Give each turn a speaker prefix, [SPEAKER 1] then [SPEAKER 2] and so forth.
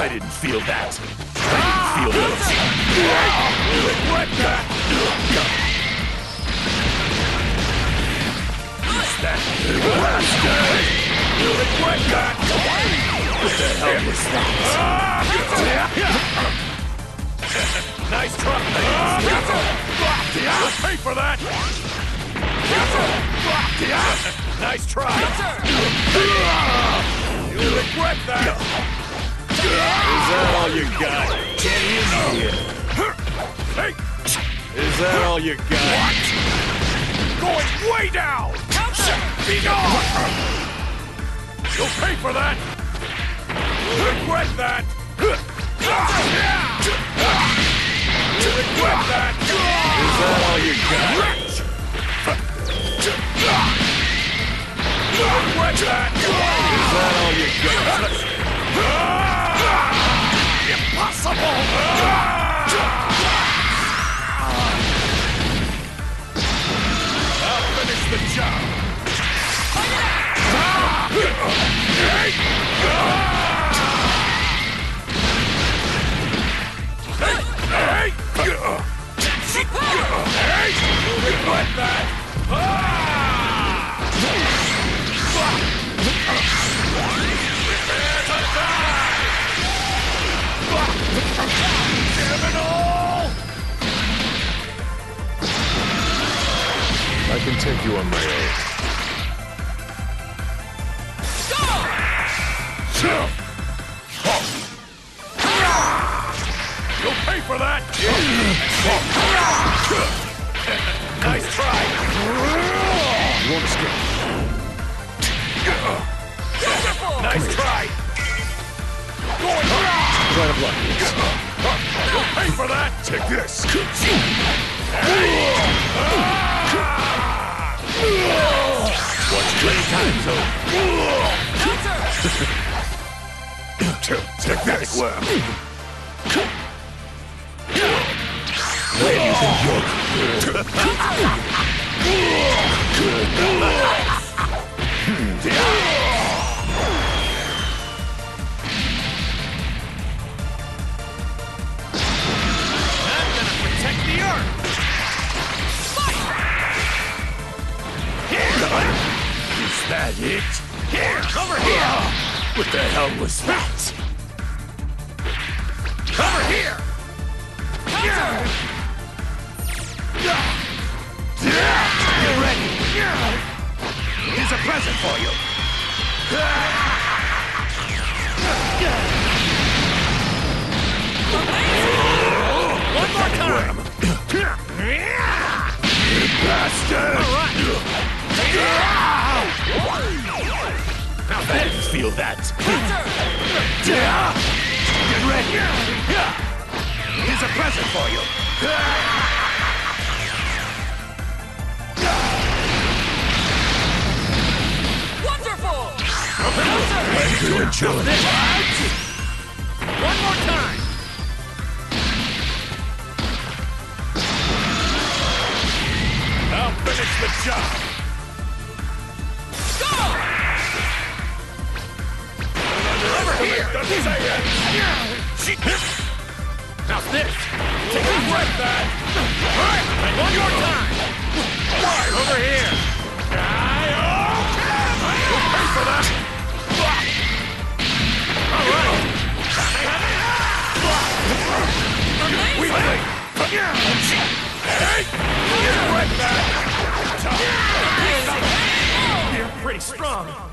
[SPEAKER 1] I didn't feel that. I didn't feel those. Regret that. Use that. What the hell was that? nice try. You'll pay for that. Nice try. You'll regret that. Is that all you got? Get in here. Hey! Is that all you got? Going way down! Be gone! You'll pay for that! Regret that! You regret that! Is that all you got?
[SPEAKER 2] I can take you on my own.
[SPEAKER 1] You'll pay for that! nice try!
[SPEAKER 2] You won't escape.
[SPEAKER 1] Nice try! Going
[SPEAKER 2] Try to block
[SPEAKER 1] You'll pay for that! Take this! What's plenty time, so... Take this! Worm. Ladies and gentlemen. I'm gonna protect the Earth! Is that it? Here! Over here! What the hell was that? Present for you!
[SPEAKER 3] One more time!
[SPEAKER 1] Bastard! Now I didn't feel that. Get ready! Here's a present for you! To?
[SPEAKER 3] One more time!
[SPEAKER 1] I'll finish the job!
[SPEAKER 3] Go!
[SPEAKER 1] Over here! Doesn't say it! Now this! Take a breath, that!
[SPEAKER 3] And one more time!
[SPEAKER 1] Strong.